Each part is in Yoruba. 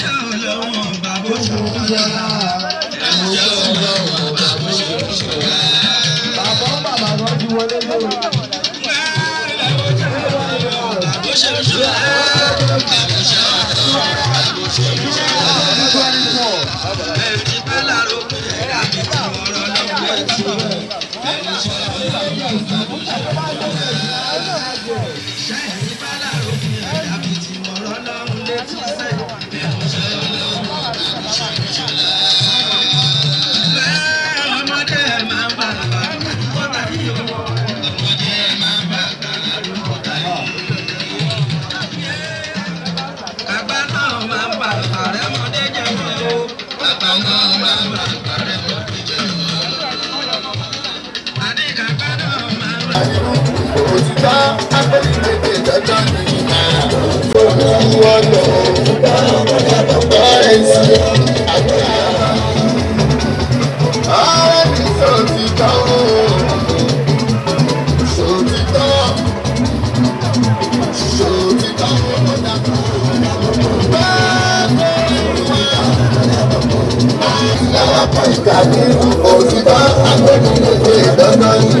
ṣàlọ́wọ́n bàbá ṣàlọ́wọ́n. sá agbẹ́lẹ̀ èdè jọjọ́ ni. Olú ọ̀dọ̀ ọ̀dọ̀ ẹ̀sìn àgbà. Ààrẹ ti sọ òtítọ́ o. Sòtítọ́. Sòtítọ́ ọ̀dà Àwọn akọ̀ ìkàwé òtítọ́ agbẹ́lẹ̀ èdè jọjọ́ ni.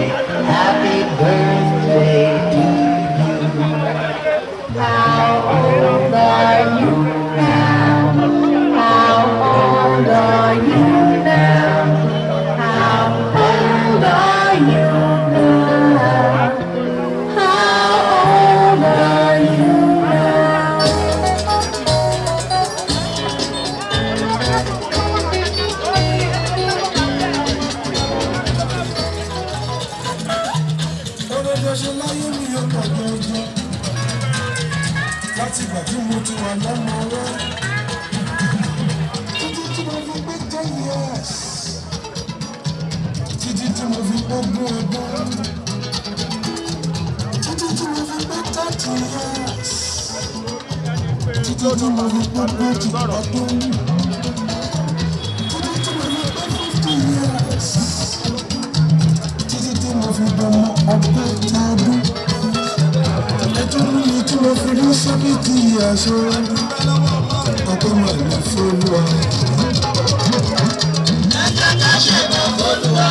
fi ní ṣẹ́kìtì aṣọ ọgbọ́n ẹ̀mí fọlúwa. ẹ̀ka ká ṣe mọ́ fọlúwa.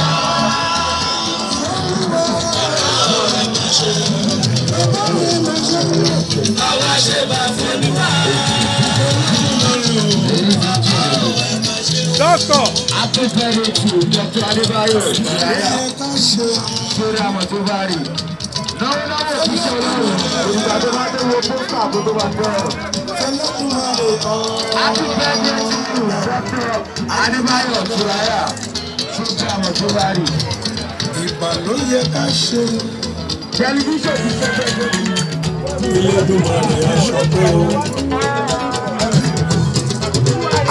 ọ̀rọ̀ ẹ̀mí ṣe. àwa ṣe bá fọlúwa. dọ́kọ̀. tó bá rí náwó náwó òṣìṣẹ́ ọlọ́run olùgbà tó bá dé wo pósítà tó tó bá a ti fẹ́ dé sínú sẹ́kúrọ̀ adébáyọ̀ tùráyà ṣùgbọ́n àmọ̀ tó ká ṣe. tẹlifíṣàn ti fẹ́fẹ́ lórí. ilé ìdúmọ̀ rẹ̀ aṣọ pé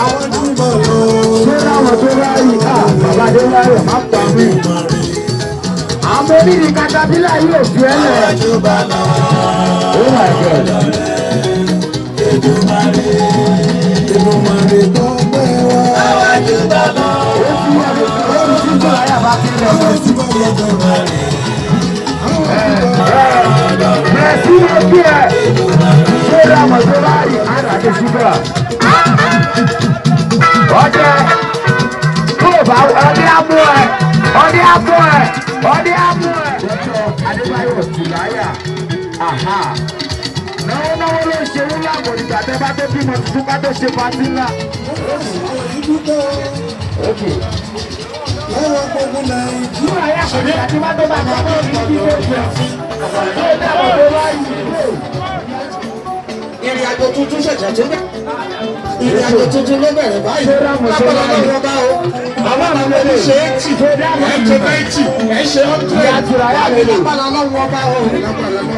àwọn tó bọ̀ lọ. ṣé láwọn tó bá rí i? bàbá adébáyọ̀ má pa mí àwọn oníri yóò fi ẹ lẹ. oh my god. Okay ò bá ọdí àmú ẹ ọdí àmú ẹ ọdí àmú ẹ. dọ́tọ̀ adébáyọ̀ tùláyà aha náwó náwó ló ń ṣe wúlò àgbò nígbà tẹ́ bá tó bímọ tuntun bá tó ṣe pàtí ńlá. Okay ọwọ́ gbogbo nàìjíríà yàtọ̀ ní àti má tó bá tó bá ní ibi tó jẹ tó dábò tó bá yìí. ìrìn àjò tuntun ṣẹ̀ṣẹ̀ tó bẹ̀rẹ̀ ìrìn àjò tuntun ló bẹ̀rẹ̀ báyìí lápá lọ́wọ́ bá o bàbá mi lè lè ṣe é tì ẹ ṣe náà tì ẹ ṣe ọ́ tì ẹ àtúrà yà lè lè.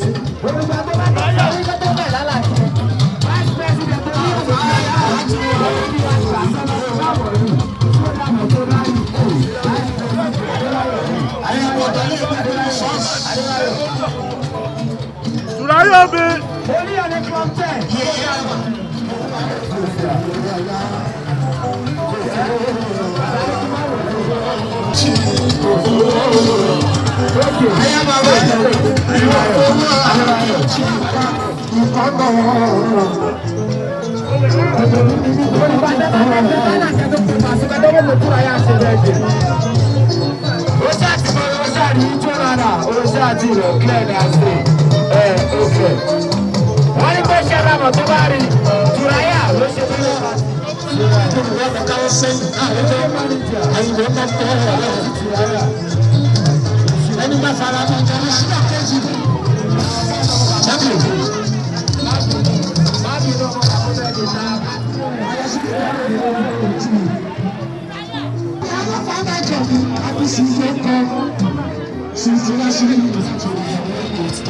Follow me. Osa ti mo lọ sáà ní ìjọba náà, osa ti rẹ̀ kílẹ̀ ní àṣẹ ọ̀fẹ́. wọ́n ní pé ṣé ara mọ̀ tó bá rí turaya ló ṣe tó lè bá. ẹni bá fara mọ́ jẹ́ ní ṣúgà kejì. Since the last year,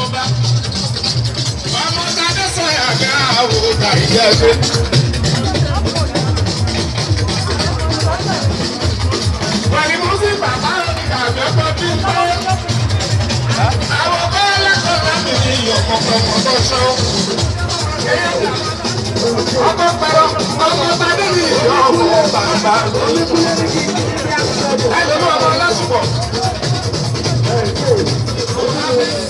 mo bá. ọmọ sáde sọ àga àwòrán ìjẹ́gbẹ́. wọ́n ní mo sì bàbá àgbẹ̀kọ́ tí ń bọ́. àwọn bẹ́ẹ̀ lẹ́kọ̀ọ́ láti ní ìyọ̀kọ̀kọ̀ tó ṣọ́. ọkọ̀ pẹ̀lú ọkọ̀ sáde ní ìyọ̀ òun bàbá oníkúlẹ̀ ní kí. ẹ lè mú ọmọ lásìkò. Thank you.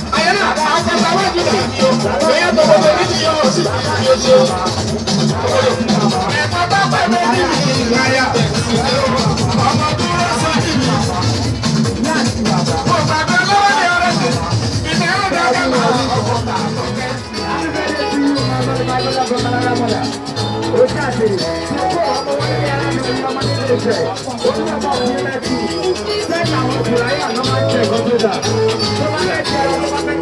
náà àgbàgbà wà ní ìlú mi o bóyá tó gbogbo ní ti yọ sí ti o ṣe o. ẹ̀kọ́ tó pẹ́ mi ní mi ìgbàyà ọmọ dúró sórí mi. mo gbàgbé lọ́wọ́ ní ọ̀rẹ́ mi ìnáwó dàgbà mọ́. Thank you.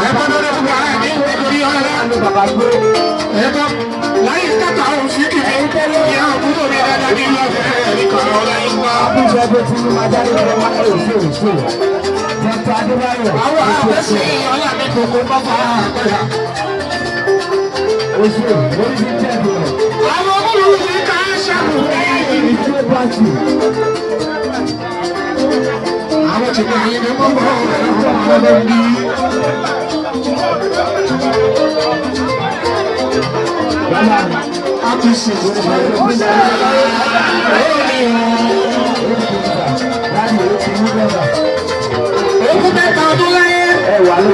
ẹ̀kọ́ lórí fún wa ní nítorí ọ̀rẹ́ ẹ̀kọ́ láyé kẹta ọ̀hún sí kìíní ní àwọn kúrò ní ẹ̀dá ní ilé ọ̀fẹ́ ẹ̀rí kan lọ láyé wá. àbújá ẹgbẹ́ tí wọ́n máa jáde lọ́wọ́ wá lọ sí òṣù dr adébáyọ̀. àwọn àbẹ̀sí ọlá mi kò kó bá fara àpẹẹrẹ. Oh mẹ́ta ọdún láyé,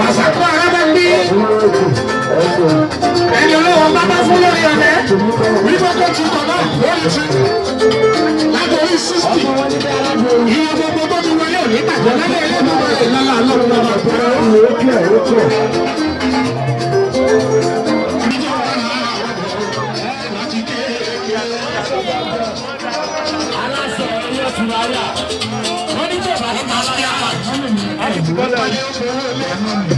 àṣàkó arábàgbé ẹni olóhùn bá bá fún lórí ọ̀lẹ́ wípé kó ti kọ̀ náà lórí ti látòrí sísì iye gbogbo tó ti wọlé òní pàtó lálẹ́ ilé tó wọlé ìlànà àlọ́kùnrin ọmọ ìpínlẹ̀. Thank you.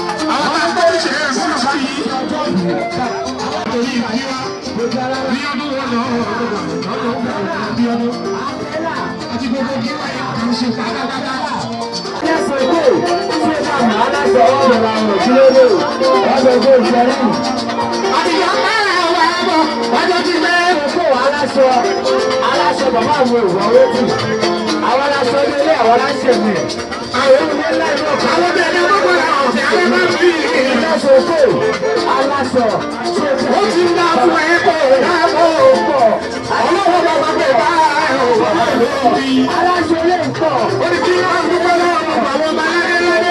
sọ ọ̀rọ̀ àwọn ìdílé wọ́n sọ pé ìṣẹ́yìn. àtijọ́ mẹ́rin wà bọ̀ wájú ti mẹ́rin kó aláṣọ aláṣọ bàbá àwọn ìwà owó tù àwọn aláṣọ nílé àwọn aláṣẹ mi àwọn ọmọ ilé náà àwọn ọmọ ilé náà gbọ́dọ̀ àti àwọn ọmọ mi aláṣọ kó aláṣọ ó ti ń dá fún ẹ kó dáàbò pọ̀ ọlọ́wọ́ bàbá pé bá aláṣọ lè pọ̀ ó ti ń dá fún ẹ kó dáàbò pọ̀ ọlọ́wọ́ bàbá pé bá aláṣọ lè pọ̀.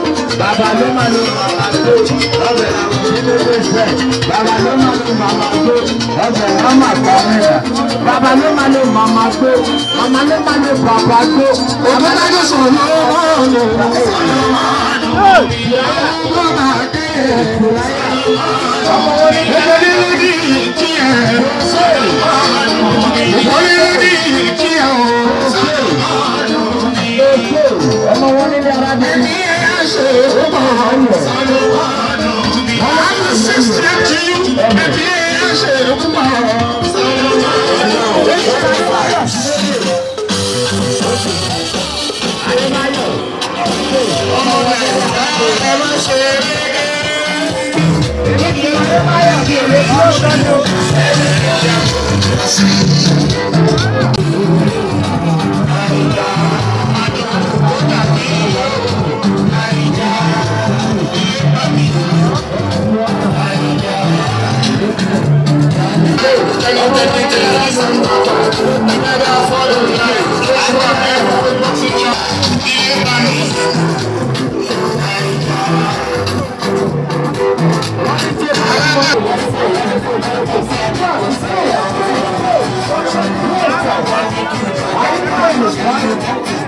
bàbá ló máa lo màmá tó ọbẹ̀ làwọn ilé tó ṣẹ̀ mama ló mama lo màmá tó ọbẹ̀ ọmọ àgbà mẹ́ta bàbá ló máa lo màmá tó màmá ló máa lo bàbá tó ọbẹ̀ lájọ sọ̀rọ̀ lọ́wọ́ ló máa ló máa dé ẹ̀kú láyà ọmọ orí lórí ìjì ẹ̀ ọmọ orí òkè ọmọ wọn nílé arábìnrin. ẹni ẹ yá ṣe ìwọ́pọ̀ ọ̀rọ̀ sàlùwàdù mi. ọ̀làdù sísè tí ẹni ẹ yá ṣe ìwọ́pọ̀ ọ̀rọ̀ sàlùwàdù mi. ọmọ rẹ̀ ẹ má ṣe é. èmi kì í ṣe máyà bí èmi kí ó sọ́nù. Thank you. Why?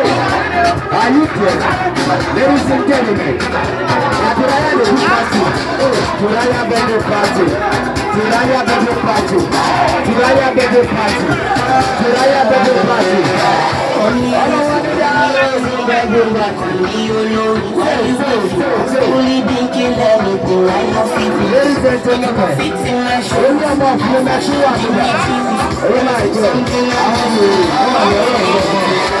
Are you there? Ladies and gentlemen, Turaya the good party. Turaya birthday party. Turaya birthday party. Turaya birthday party. Turaya birthday party. Ladies and gentlemen, only a month from the Nigerian. Oh my God, I want you. I want you.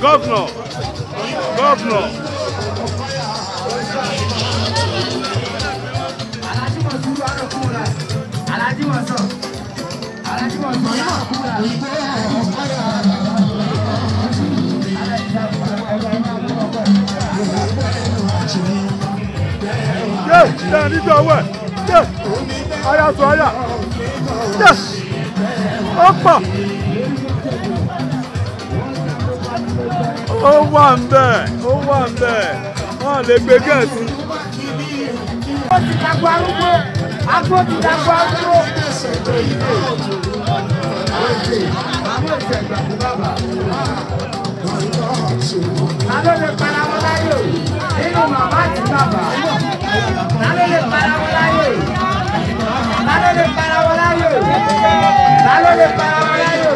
Governor, governor. Alájí wọn sọ, alájí wọn sọ, yóò kúra. Yé, Judas ó pọ̀ ó wà ń bẹ̀ ó wà ń bẹ̀ wọ́n lè gbé gẹ̀ẹ́sì. ó ti dàgbà arúgbó agbó ti dàgbà arúgbó. Lálẹ́ lè para wọn láyò nínú màmá àti bàbá. Lálẹ́ lè para wọn láyò. Lálẹ́ lè para lálọ́ lè pa ara láyò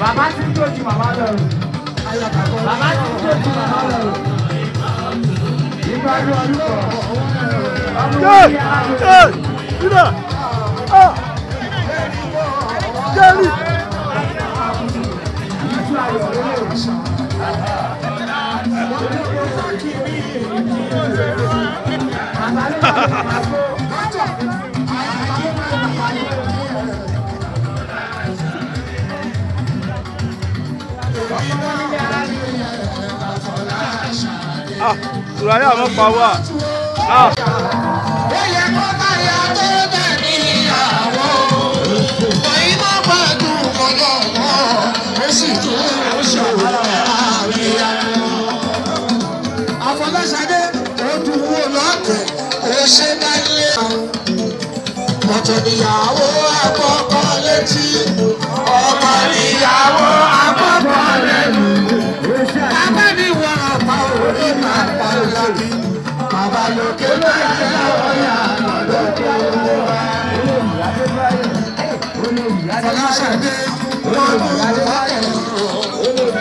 bàbá tí ń tòjú màmá lọ bàbá tí ń tòjú màmá lọ nígbà tí wọn lùkọ ọmọ orí ara lọ. Jerry! sùràyà mọ́ pa wá. Ah. ó yẹ kó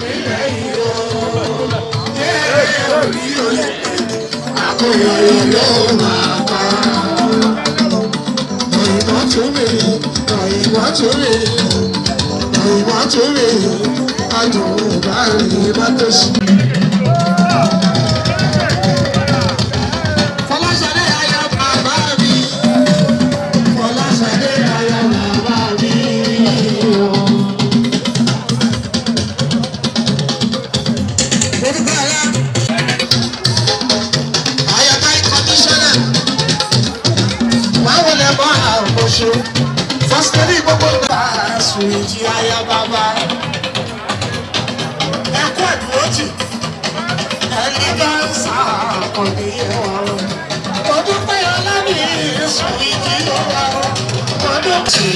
nílẹ̀ yìí o jẹ́ orí olè àkóyọyọ ló máa bá òyìnbó tó lè òyìnbó tó lè òyìnbó tó lè adùn bá rí bá tó sùn. mo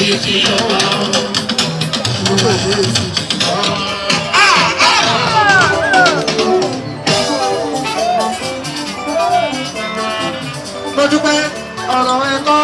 dúpẹ́ ọ̀rọ̀ ẹ̀kọ́.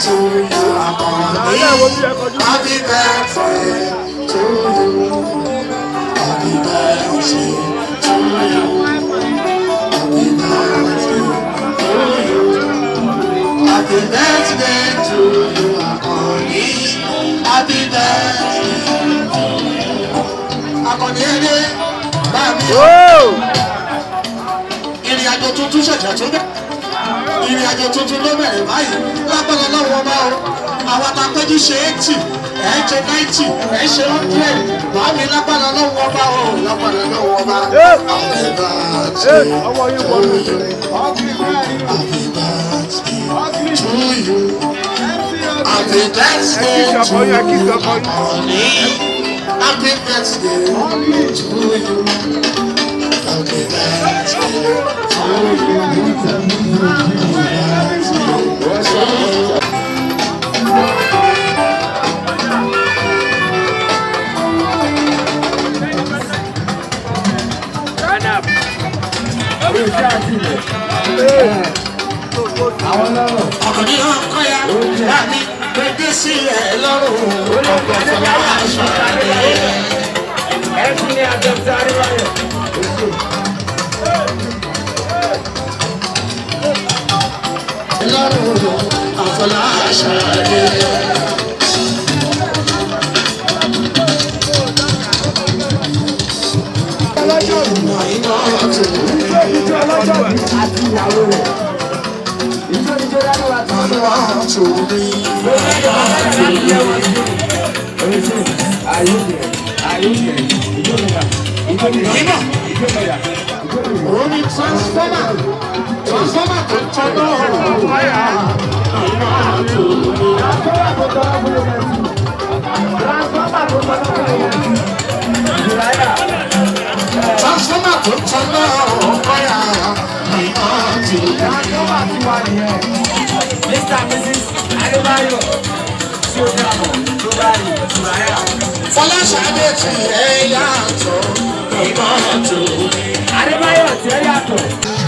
to you upon me. Happy birthday to you. I'll be back to you. Happy birthday to you. Happy birthday to you upon me. Happy birthday. Akọni ẹni bá mi. Ìrìn àjò tuntun ṣẹ̀ṣẹ̀ tó dé ìrìn àjò tuntun ló bẹ̀rẹ̀ báyìí lágbára lọ́wọ́ ọba o àwọn àtàkọ́jú ṣe eighty ẹ̀ ṣe ninety ẹ̀ ṣe hundred wàá mi lọ́wọ́ ọba o lágbára lọ́wọ́ ọba. happy birthday to you happy birthday to you happy birthday to you happy birthday to you. Everything I just started right here lọ́rùn àfọláṣadé. ọlọ́jọ́ ìmọ̀ iná tó ìjọ ọlọ́jọ́ àti ìyàwó rẹ̀ ìjọ ìjọ dáná wa tó ń wá tó ní. ìjọ òun ni transformer transformer tó ń tọ́jú transformer tó ń tọ́jú transformer tó ń tọ́jú transformer ti wà Mr. Mrs. Adébáyọ̀ tí ó dàbọ̀ ló fọláṣadé tiẹ̀ yàtọ̀ ìmọ̀ tó. adébáyọ̀ tiẹ̀ yàtọ̀.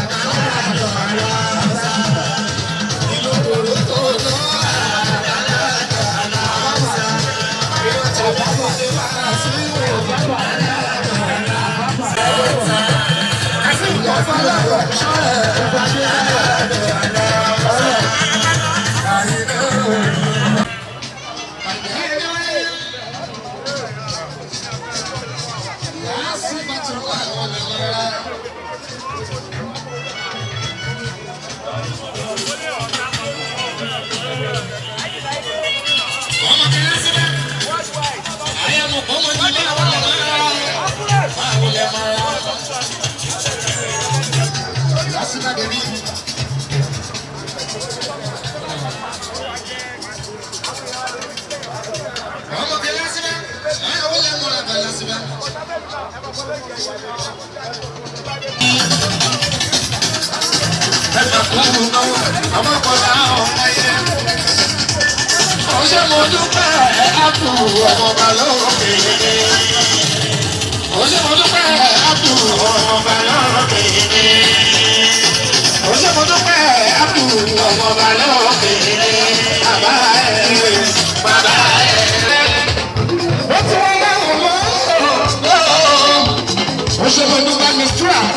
irú àwọn òmìnira. ọmọ kan á síbẹ̀ àyẹ̀mọ̀ ọmọ yìí bá wọlé máa wọlé máa. lásìkò àgbẹ̀bí. Ẹ̀ka kúrú náà, àwọn ọ̀pọ̀lá ọmọ yẹn. Ọ̀ṣẹ́ mo dúpẹ́ ẹ̀ka kúrú ọmọ ọba lókè. Ọ̀ṣẹ́ mo dúpẹ́ ẹ̀ka kúrú ọmọ ọba lókè.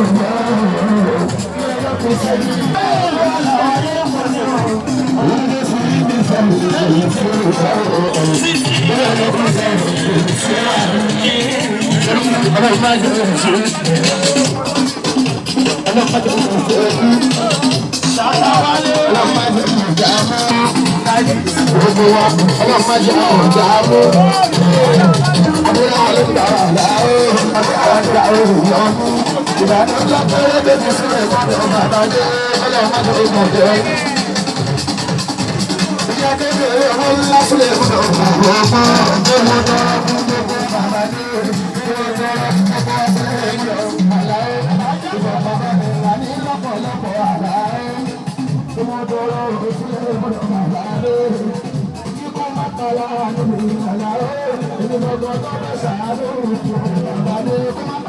gbogbo wa ọlọ́run má jẹ́ àwọn ọ̀gá mú. àbúrò àwọn ọlọ́run dára láàárọ̀ àti àwọn ọ̀gá òòyàn ìbàdàn tó kéré bèbí sílẹ̀ gbọ́dọ̀ bàbá dé ọlọ́run tó gbọ̀n jẹ́. ìyá kékeré owó ńlá sílẹ̀ gbọ́dọ̀ bàbá ọmọ ọmọ ọmọ bàbá dé ọmọdé ọlọ́run sílẹ̀ gbọ́dọ̀ bàbá dé ala anu ala o ibi gbogbo tó bá ṣàánú ìtù ìpàdé kó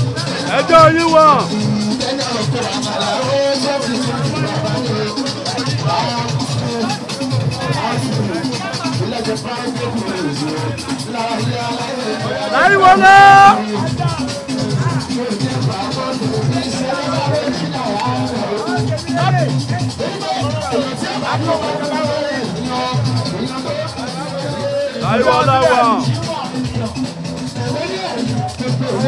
ẹjọ́ yín wọ̀. láyé wọlé. láyé wọlé wọ̀. Ah,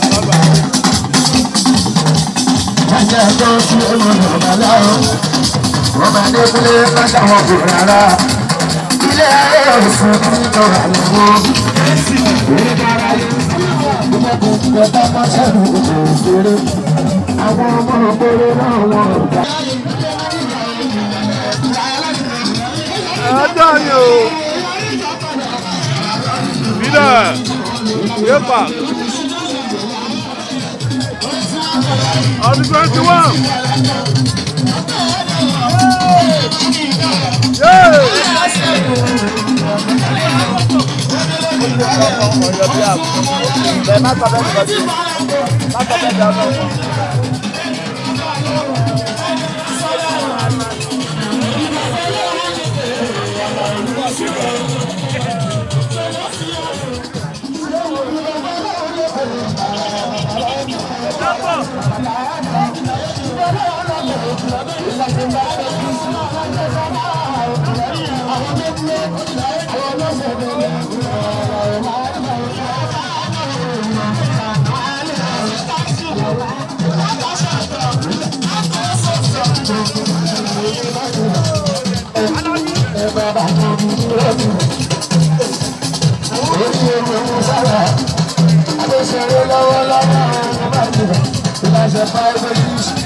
jẹ́ tó sí ọmọdé ọ̀bàlá o. Wọ́n máa dé kúlé lọ́sàwọn kò rárá. Ilé ayé òfin ń tọrọ àlọ́. Ìmọ̀kùnkùn ọ̀tá máa ṣẹ́nu òkè òkèrè. Àwọn ọmọ òkèrè náà wọ̀ ọ̀gá. Ẹ̀dá ni o. Bílẹ̀, yépa ọdún twenty one. Bẹ́ẹ̀ má Yeah. Yeah. sọ sí, má sọ bẹ́ẹ̀ sọ náà. I'm I'm I'm the the Elijah Fire Release.